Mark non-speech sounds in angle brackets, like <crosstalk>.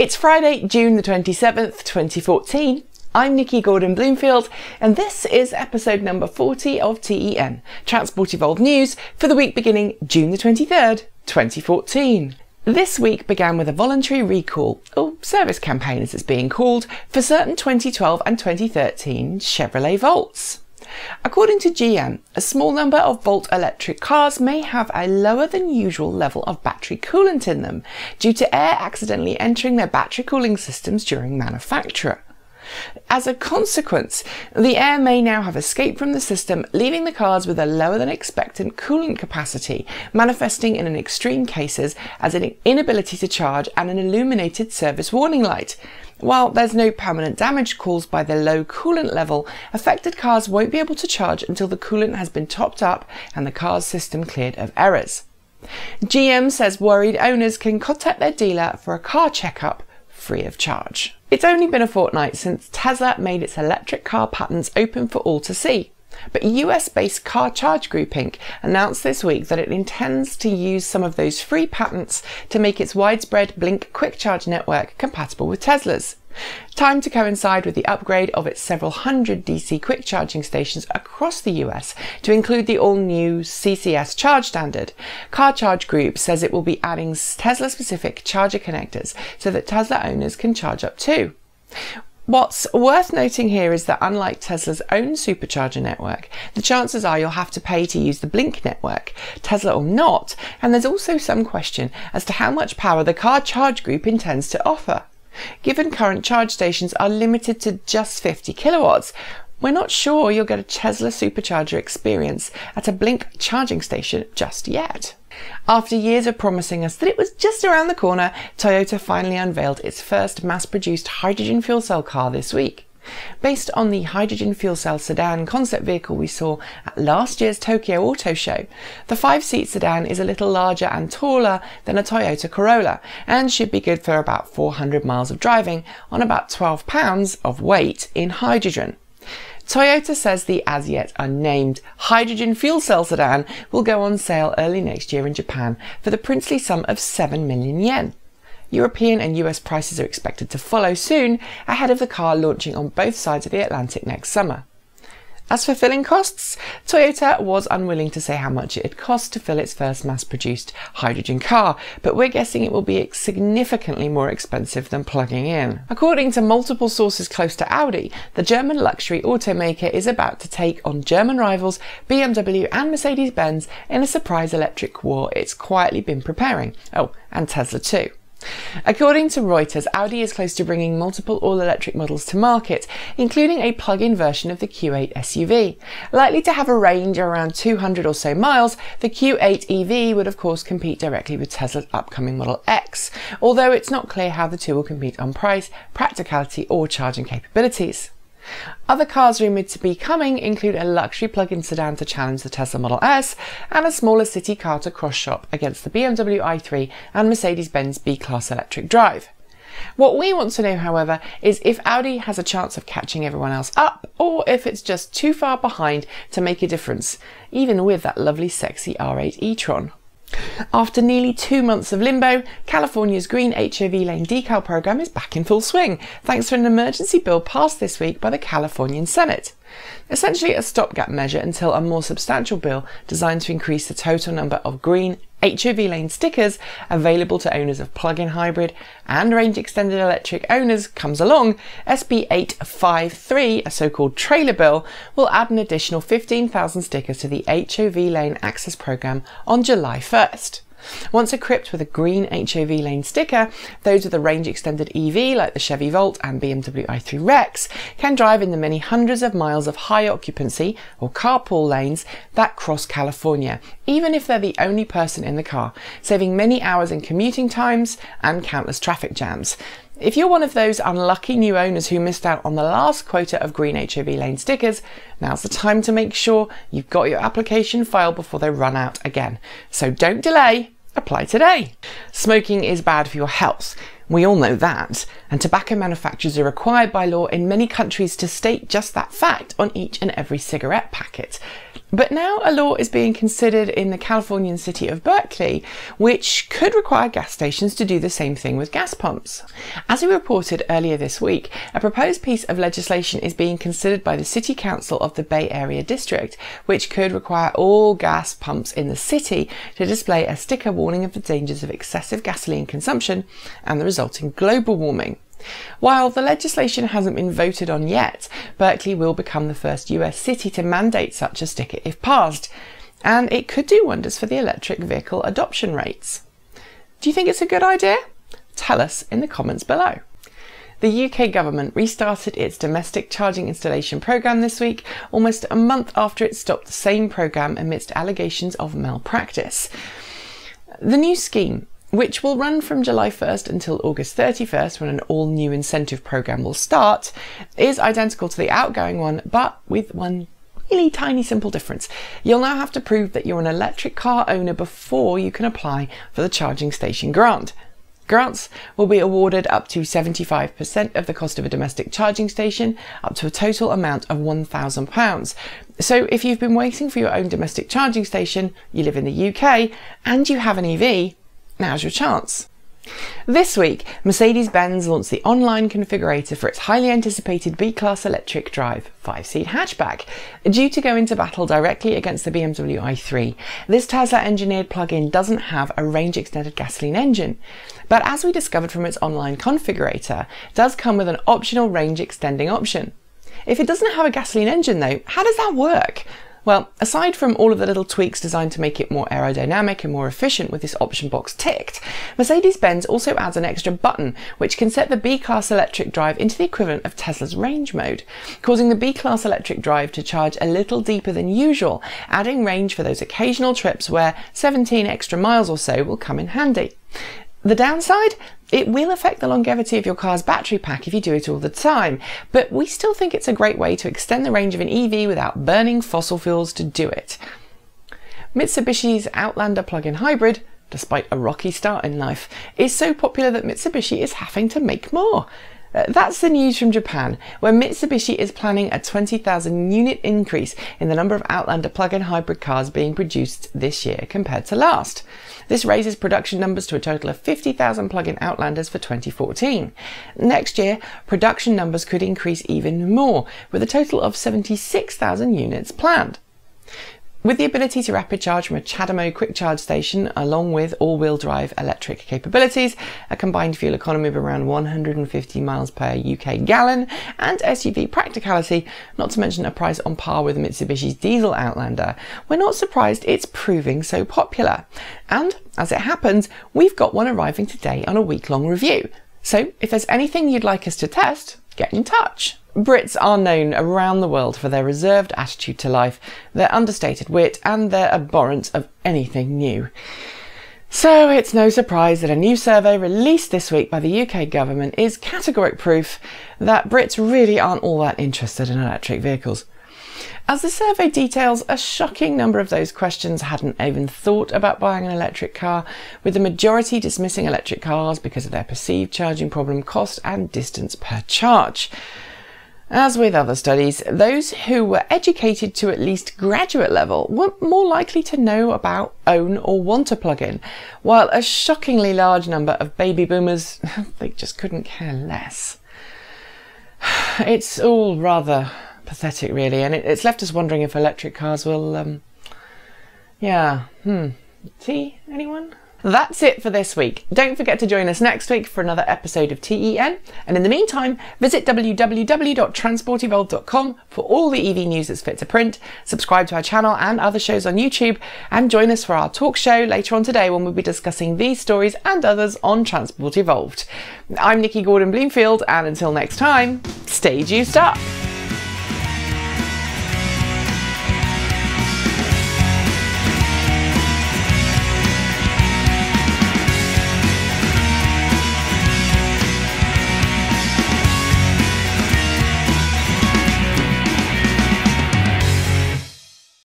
It's Friday, June the 27th, 2014. I'm Nikki Gordon Bloomfield, and this is episode number 40 of TEN, Transport Evolved News, for the week beginning June the 23rd, 2014. This week began with a voluntary recall, or service campaign as it's being called, for certain 2012 and 2013 Chevrolet Volts. According to GM, a small number of Volt electric cars may have a lower than usual level of battery coolant in them due to air accidentally entering their battery cooling systems during manufacture. As a consequence, the air may now have escaped from the system, leaving the cars with a lower than expected coolant capacity, manifesting in extreme cases as an inability to charge and an illuminated service warning light. While there's no permanent damage caused by the low coolant level, affected cars won't be able to charge until the coolant has been topped up and the car's system cleared of errors. GM says worried owners can contact their dealer for a car checkup free of charge. It's only been a fortnight since Tesla made its electric car patents open for all to see. But US based Car Charge Group Inc. announced this week that it intends to use some of those free patents to make its widespread Blink quick charge network compatible with Tesla's. Time to coincide with the upgrade of its several hundred DC quick charging stations across the US to include the all new CCS charge standard. Car Charge Group says it will be adding Tesla specific charger connectors so that Tesla owners can charge up too. What's worth noting here is that unlike Tesla's own supercharger network, the chances are you'll have to pay to use the Blink network, Tesla or not, and there's also some question as to how much power the Car Charge Group intends to offer. Given current charge stations are limited to just 50 kilowatts, we're not sure you'll get a Tesla supercharger experience at a Blink charging station just yet. After years of promising us that it was just around the corner, Toyota finally unveiled its first mass produced hydrogen fuel cell car this week. Based on the hydrogen fuel cell sedan concept vehicle we saw at last year's Tokyo Auto Show, the five seat sedan is a little larger and taller than a Toyota Corolla and should be good for about 400 miles of driving on about 12 pounds of weight in hydrogen. Toyota says the as yet unnamed hydrogen fuel cell sedan will go on sale early next year in Japan for the princely sum of 7 million yen. European and US prices are expected to follow soon, ahead of the car launching on both sides of the Atlantic next summer. As for filling costs, Toyota was unwilling to say how much it had cost to fill its first mass produced hydrogen car, but we're guessing it will be significantly more expensive than plugging in. According to multiple sources close to Audi, the German luxury automaker is about to take on German rivals BMW and Mercedes Benz in a surprise electric war it's quietly been preparing. Oh, and Tesla too. According to Reuters, Audi is close to bringing multiple all-electric models to market, including a plug-in version of the Q8 SUV. Likely to have a range of around 200 or so miles, the Q8 EV would of course compete directly with Tesla's upcoming Model X, although it's not clear how the two will compete on price, practicality or charging capabilities. Other cars rumoured to be coming include a luxury plug-in sedan to challenge the Tesla Model S and a smaller city car to cross-shop against the BMW i3 and Mercedes-Benz B-Class electric drive. What we want to know, however, is if Audi has a chance of catching everyone else up or if it's just too far behind to make a difference, even with that lovely sexy R8 e-tron. After nearly two months of limbo, California's green HOV lane decal program is back in full swing, thanks to an emergency bill passed this week by the Californian Senate. Essentially a stopgap measure until a more substantial bill designed to increase the total number of green HOV lane stickers available to owners of plug-in hybrid and range extended electric owners comes along, SB 853, a so-called trailer bill, will add an additional 15,000 stickers to the HOV lane access program on July 1st. Once equipped with a green HOV lane sticker, those with a range extended EV like the Chevy Volt and BMW i3 Rex can drive in the many hundreds of miles of high occupancy or carpool lanes that cross California, even if they're the only person in the car, saving many hours in commuting times and countless traffic jams. If you're one of those unlucky new owners who missed out on the last quota of green HOV lane stickers, now's the time to make sure you've got your application filed before they run out again. So don't delay, apply today. Smoking is bad for your health. We all know that, and tobacco manufacturers are required by law in many countries to state just that fact on each and every cigarette packet. But now a law is being considered in the Californian city of Berkeley, which could require gas stations to do the same thing with gas pumps. As we reported earlier this week, a proposed piece of legislation is being considered by the City Council of the Bay Area District, which could require all gas pumps in the city to display a sticker warning of the dangers of excessive gasoline consumption and the resulting global warming. While the legislation hasn't been voted on yet, Berkeley will become the first US city to mandate such a sticker if passed, and it could do wonders for the electric vehicle adoption rates. Do you think it's a good idea? Tell us in the comments below. The UK government restarted its domestic charging installation programme this week, almost a month after it stopped the same programme amidst allegations of malpractice. The new scheme which will run from July 1st until August 31st when an all new incentive program will start, is identical to the outgoing one, but with one really tiny simple difference. You'll now have to prove that you're an electric car owner before you can apply for the charging station grant. Grants will be awarded up to 75% of the cost of a domestic charging station, up to a total amount of £1,000. So if you've been waiting for your own domestic charging station, you live in the UK, and you have an EV, Now's your chance. This week, Mercedes-Benz launched the online configurator for its highly anticipated B-Class electric drive 5-seat hatchback, due to go into battle directly against the BMW i3. This Tesla-engineered plug-in doesn't have a range-extended gasoline engine, but as we discovered from its online configurator, does come with an optional range-extending option. If it doesn't have a gasoline engine though, how does that work? Well, aside from all of the little tweaks designed to make it more aerodynamic and more efficient with this option box ticked, Mercedes-Benz also adds an extra button which can set the B-Class electric drive into the equivalent of Tesla's range mode, causing the B-Class electric drive to charge a little deeper than usual, adding range for those occasional trips where 17 extra miles or so will come in handy. The downside? It will affect the longevity of your car's battery pack if you do it all the time, but we still think it's a great way to extend the range of an EV without burning fossil fuels to do it. Mitsubishi's Outlander plug-in hybrid, despite a rocky start in life, is so popular that Mitsubishi is having to make more. Uh, that's the news from Japan, where Mitsubishi is planning a 20,000 unit increase in the number of Outlander plug-in hybrid cars being produced this year compared to last. This raises production numbers to a total of 50,000 plug-in Outlanders for 2014. Next year, production numbers could increase even more, with a total of 76,000 units planned. With the ability to rapid charge from a CHAdeMO quick charge station, along with all-wheel drive electric capabilities, a combined fuel economy of around 150 miles per UK gallon, and SUV practicality, not to mention a price on par with Mitsubishi's diesel Outlander, we're not surprised it's proving so popular. And, as it happens, we've got one arriving today on a week-long review. So, if there's anything you'd like us to test, get in touch. Brits are known around the world for their reserved attitude to life, their understated wit, and their abhorrence of anything new. So it's no surprise that a new survey released this week by the UK government is categoric proof that Brits really aren't all that interested in electric vehicles. As the survey details, a shocking number of those questions hadn't even thought about buying an electric car, with the majority dismissing electric cars because of their perceived charging problem, cost, and distance per charge. As with other studies, those who were educated to at least graduate level were more likely to know about, own, or want a plug-in, while a shockingly large number of baby boomers, <laughs> they just couldn't care less. <sighs> It's all rather pathetic, really, and it's left us wondering if electric cars will, um, yeah, hmm. See, anyone? That's it for this week. Don't forget to join us next week for another episode of TEN. And in the meantime, visit www.transportevolved.com for all the EV news that's fit to print. Subscribe to our channel and other shows on YouTube. And join us for our talk show later on today when we'll be discussing these stories and others on Transport Evolved. I'm Nikki Gordon Bloomfield, and until next time, stay juiced up.